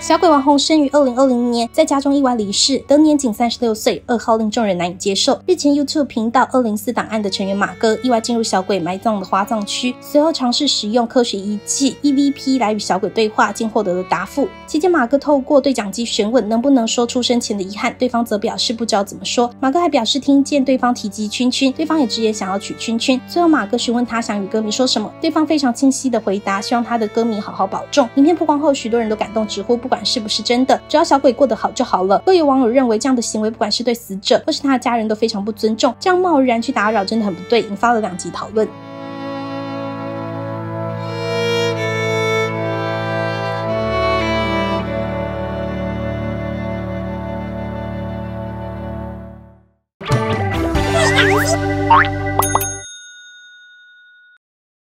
小鬼王红生于二零二零年，在家中意外离世，得年仅三十六岁，噩耗令众人难以接受。日前，YouTube 频道二零四档案的成员马哥意外进入小鬼埋葬的花葬区，随后尝试使用科学仪器 EVP 来与小鬼对话，竟获得了答复。期间，马哥透过对讲机询问能不能说出生前的遗憾，对方则表示不知道怎么说。马哥还表示听见对方提及圈圈，对方也直言想要娶圈圈。最后，马哥询问他想与歌迷说什么，对方非常清晰的回答，希望他的歌迷好好保重。影片曝光后，许多人都感动直呼不。不管是不是真的，只要小鬼过得好就好了。更有网友认为，这样的行为不管是对死者或是他的家人都非常不尊重，这样贸然去打扰真的很不对，引发了两极讨论。